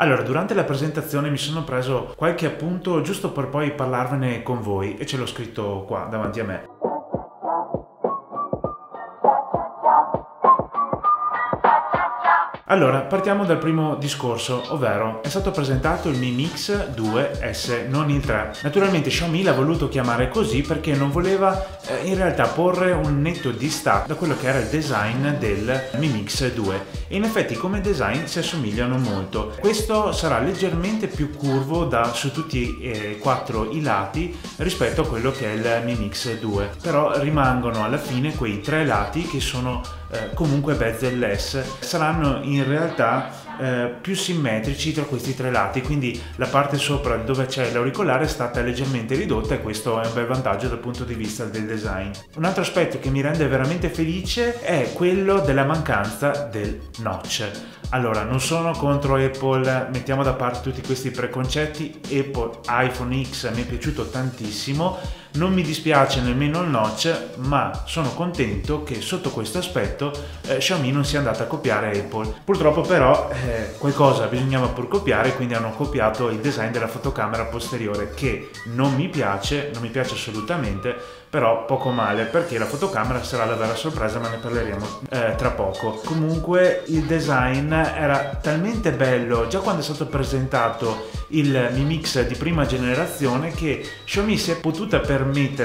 Allora, durante la presentazione mi sono preso qualche appunto giusto per poi parlarvene con voi e ce l'ho scritto qua davanti a me. Allora, partiamo dal primo discorso, ovvero è stato presentato il Mi Mix 2S, non il 3. Naturalmente Xiaomi l'ha voluto chiamare così perché non voleva eh, in realtà porre un netto distacco da quello che era il design del Mi Mix 2 e in effetti come design si assomigliano molto. Questo sarà leggermente più curvo da su tutti e quattro i lati rispetto a quello che è il Mi Mix 2, però rimangono alla fine quei tre lati che sono eh, comunque bezel-less saranno in realtà eh, più simmetrici tra questi tre lati. Quindi la parte sopra dove c'è l'auricolare è stata leggermente ridotta e questo è un bel vantaggio dal punto di vista del design. Un altro aspetto che mi rende veramente felice è quello della mancanza del notch. Allora, non sono contro Apple, mettiamo da parte tutti questi preconcetti. Apple iPhone X mi è piaciuto tantissimo, non mi dispiace nemmeno il notch, ma sono contento che sotto questo aspetto eh, Xiaomi non sia andata a copiare Apple. Purtroppo però eh, qualcosa bisognava pur copiare, quindi hanno copiato il design della fotocamera posteriore che non mi piace, non mi piace assolutamente, però poco male perché la fotocamera sarà la vera sorpresa, ma ne parleremo eh, tra poco. Comunque il design era talmente bello già quando è stato presentato il Mi Mix di prima generazione che Xiaomi si è potuta permettere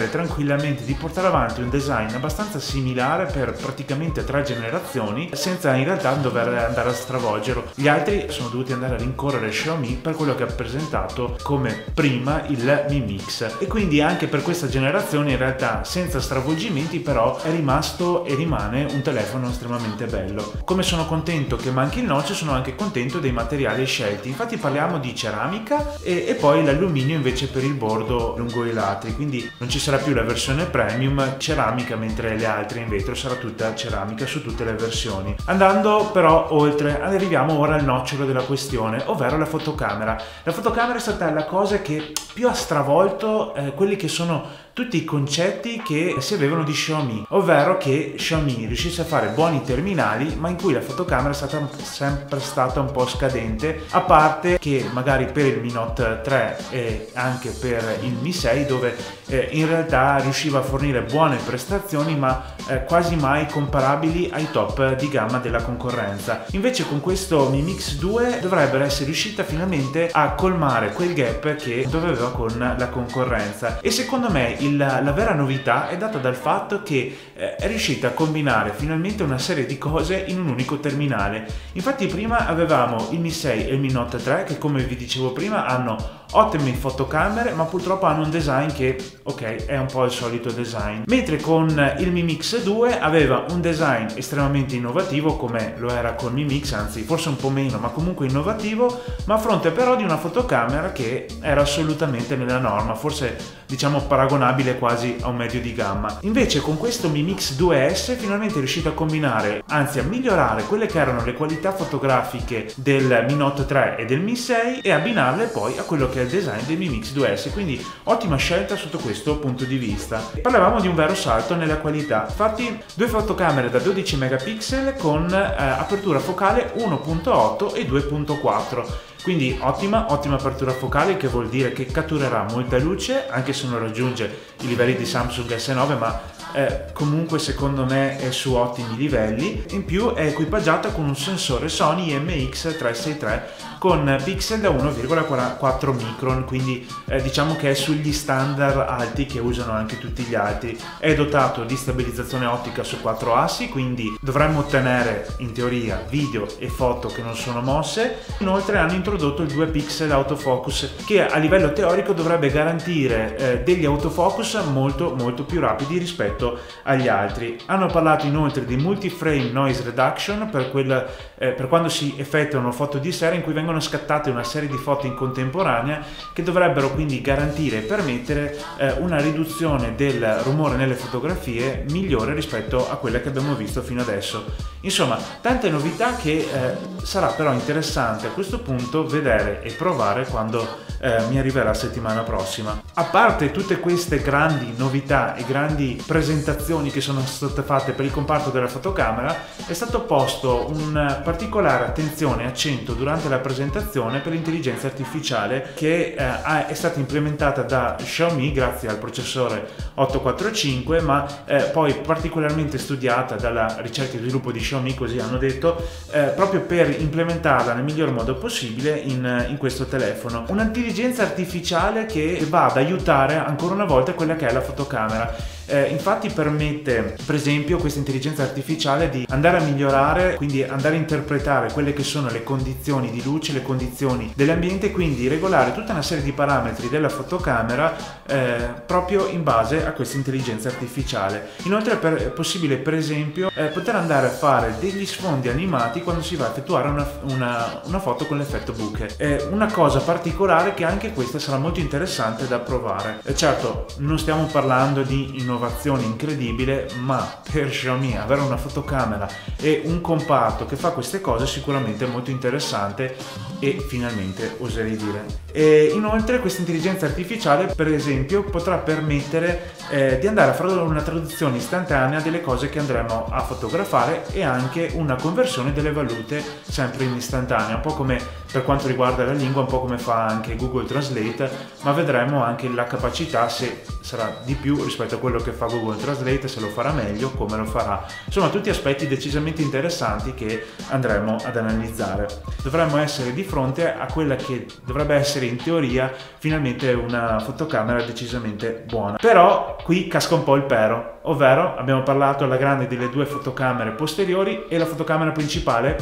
tranquillamente di portare avanti un design abbastanza similare per praticamente tre generazioni senza in realtà dover andare a stravolgerlo. Gli altri sono dovuti andare a rincorrere Xiaomi per quello che ha presentato come prima il Mi Mix e quindi anche per questa generazione in realtà senza stravolgimenti però è rimasto e rimane un telefono estremamente bello. Come sono contento che manchi il notch sono anche contento dei materiali scelti infatti parliamo di ceramica e, e, poi l'alluminio invece per il bordo lungo i lati quindi non ci sarà più la versione premium ceramica mentre le altre in vetro sarà tutta ceramica su tutte le versioni. Andando però oltre arriviamo ora al nocciolo della questione ovvero la fotocamera. La fotocamera è stata la cosa che più ha stravolto eh, quelli che sono tutti i concetti che si avevano di Xiaomi, ovvero che Xiaomi riuscisse a fare buoni terminali ma in cui la fotocamera è stata sempre stata un po' scadente, a parte che magari per il Mi Note 3 e anche per il Mi 6 dove eh, in realtà riusciva a fornire buone prestazioni ma eh, quasi mai comparabili ai top di gamma della concorrenza. Invece con questo Mi Mix 2 dovrebbero essere riuscita finalmente a colmare quel gap che doveva con la concorrenza e secondo me il, la vera novità è data dal fatto che eh, è riuscita a combinare finalmente una serie di cose in un unico terminale. Infatti prima avevamo il Mi 6 e il Mi Note 3 che come vi dicevo prima hanno ottime fotocamere ma purtroppo hanno un design che ok è un po' il solito design. Mentre con il Mi Mix 2 aveva un design estremamente innovativo come lo era con Mi Mix anzi forse un po' meno ma comunque innovativo ma a fronte però di una fotocamera che era assolutamente nella norma forse diciamo paragonabile quasi a un medio di gamma. Invece con questo Mi Mix 2S finalmente è riuscito a combinare anzi a migliorare quelle che erano le qualità fotografiche del Mi Note 3 e del Mi 6 e abbinarle poi a quello che che è il design del Mi Mix 2S, quindi ottima scelta sotto questo punto di vista. Parlavamo di un vero salto nella qualità, infatti due fotocamere da 12 megapixel con eh, apertura focale 1.8 e 2.4 quindi ottima, ottima apertura focale che vuol dire che catturerà molta luce anche se non raggiunge i livelli di Samsung S9 ma eh, comunque secondo me è su ottimi livelli. In più è equipaggiata con un sensore Sony MX363 con pixel da 1,4 micron quindi eh, diciamo che è sugli standard alti che usano anche tutti gli altri. È dotato di stabilizzazione ottica su 4 assi quindi dovremmo ottenere in teoria video e foto che non sono mosse. Inoltre hanno introdotto il 2 pixel autofocus che a livello teorico dovrebbe garantire eh, degli autofocus molto molto più rapidi rispetto agli altri hanno parlato inoltre di multi-frame noise reduction per, quel, eh, per quando si effettuano foto di serie in cui vengono scattate una serie di foto in contemporanea che dovrebbero quindi garantire e permettere eh, una riduzione del rumore nelle fotografie migliore rispetto a quella che abbiamo visto fino adesso. Insomma, tante novità che eh, sarà però interessante a questo punto vedere e provare quando eh, mi arriverà settimana prossima. A parte tutte queste grandi novità e grandi presentazioni che sono state fatte per il comparto della fotocamera è stato posto un particolare attenzione e accento durante la presentazione per l'intelligenza artificiale che eh, è stata implementata da Xiaomi grazie al processore 845 ma eh, poi particolarmente studiata dalla ricerca e sviluppo di Xiaomi così hanno detto eh, proprio per implementarla nel miglior modo possibile in, in questo telefono un'intelligenza artificiale che va ad aiutare ancora una volta quella che è la fotocamera eh, infatti permette, per esempio, questa intelligenza artificiale di andare a migliorare, quindi andare a interpretare quelle che sono le condizioni di luce, le condizioni dell'ambiente, quindi regolare tutta una serie di parametri della fotocamera eh, proprio in base a questa intelligenza artificiale. Inoltre per, è possibile, per esempio, eh, poter andare a fare degli sfondi animati quando si va a effettuare una, una, una foto con l'effetto bokeh. È una cosa particolare che anche questa sarà molto interessante da provare. Eh, certo, non stiamo parlando di innovazione un'innovazione incredibile, ma per Xiaomi avere una fotocamera e un comparto che fa queste cose è sicuramente molto interessante e finalmente oserei dire. E inoltre questa intelligenza artificiale per esempio potrà permettere eh, di andare a fare una traduzione istantanea delle cose che andremo a fotografare e anche una conversione delle valute sempre in istantanea, un po' come per quanto riguarda la lingua, un po' come fa anche Google Translate, ma vedremo anche la capacità se sarà di più rispetto a quello che fa Google Translate, se lo farà meglio, come lo farà. Insomma, tutti aspetti decisamente interessanti che andremo ad analizzare. Dovremmo essere di fronte a quella che dovrebbe essere in teoria finalmente una fotocamera decisamente buona. Però qui casca un po' il pero, ovvero abbiamo parlato alla grande delle due fotocamere posteriori e la fotocamera principale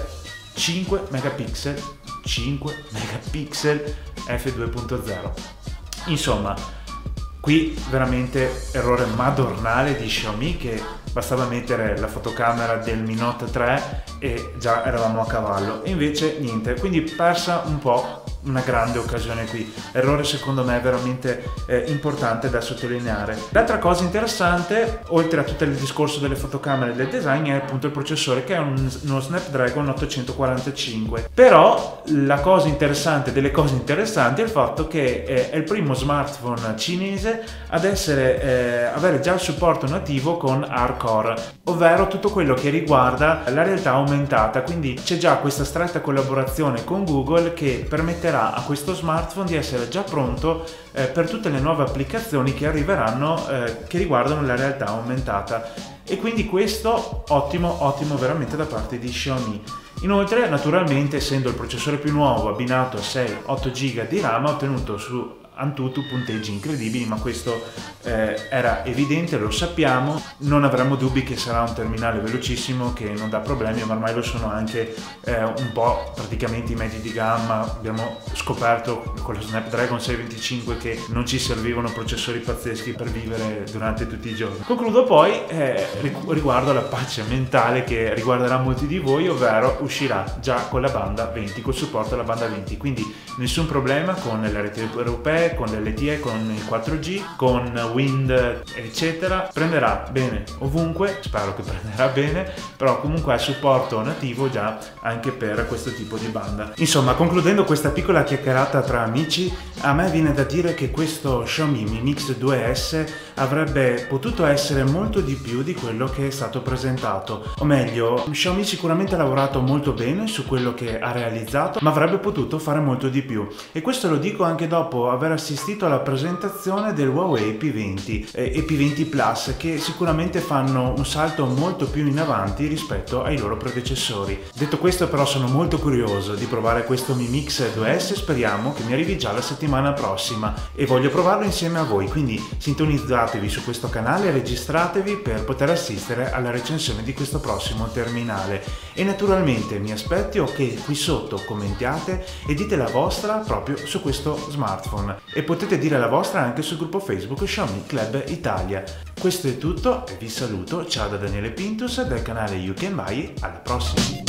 5 megapixel 5 megapixel f2.0 insomma qui veramente errore madornale di Xiaomi che bastava mettere la fotocamera del Mi Note 3 e già eravamo a cavallo e invece niente quindi persa un po' una grande occasione qui. Errore secondo me veramente eh, importante da sottolineare. L'altra cosa interessante, oltre a tutto il discorso delle fotocamere e del design, è appunto il processore che è un, uno Snapdragon 845. Però la cosa interessante delle cose interessanti è il fatto che eh, è il primo smartphone cinese ad essere, eh, avere già il supporto nativo con Hardcore, ovvero tutto quello che riguarda la realtà aumentata. Quindi c'è già questa stretta collaborazione con Google che permetterà a questo smartphone di essere già pronto eh, per tutte le nuove applicazioni che arriveranno eh, che riguardano la realtà aumentata e quindi questo ottimo ottimo veramente da parte di Xiaomi inoltre naturalmente essendo il processore più nuovo abbinato a 6-8 GB di RAM ottenuto su Antutu punteggi incredibili, ma questo eh, era evidente, lo sappiamo, non avremo dubbi che sarà un terminale velocissimo che non dà problemi, ma ormai lo sono anche eh, un po' praticamente i medi di gamma, abbiamo scoperto con lo Snapdragon 625 che non ci servivano processori pazzeschi per vivere durante tutti i giorni. Concludo poi eh, riguardo alla pace mentale che riguarderà molti di voi, ovvero uscirà già con la banda 20, col supporto alla banda 20, quindi nessun problema con le reti europee con l'LTE, con il 4G, con Wind, eccetera. Prenderà bene ovunque, spero che prenderà bene, però comunque ha supporto nativo già anche per questo tipo di banda. Insomma, concludendo questa piccola chiacchierata tra amici, a me viene da dire che questo Xiaomi Mi Mix 2S avrebbe potuto essere molto di più di quello che è stato presentato. O meglio, Xiaomi sicuramente ha lavorato molto bene su quello che ha realizzato, ma avrebbe potuto fare molto di più. E questo lo dico anche dopo aver assistito alla presentazione del Huawei P20 e P20 Plus che sicuramente fanno un salto molto più in avanti rispetto ai loro predecessori. Detto questo però sono molto curioso di provare questo Mi Mix 2S, speriamo che mi arrivi già la settimana prossima. E voglio provarlo insieme a voi, quindi sintonizzatevi su questo canale e registratevi per poter assistere alla recensione di questo prossimo terminale. E naturalmente mi aspetto che qui sotto commentiate e dite la vostra proprio su questo smartphone e potete dire la vostra anche sul gruppo Facebook Xiaomi Club Italia. Questo è tutto e vi saluto, ciao da Daniele Pintus del canale You Can Buy, alla prossima!